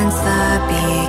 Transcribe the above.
silence the beat.